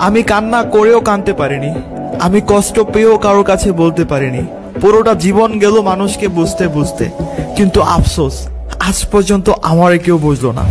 আমি কান্না করেও কাঁদতে পারিনি। আমি কষ্ট পেয়েও কারোর কাছে বলতে পারিনি। পুরোটা জীবন গেল মানুষকে বুঝতে বুঝতে। কিন্তু আফসোস, আজ পর্যন্ত আমার কেউ বুঝলো না।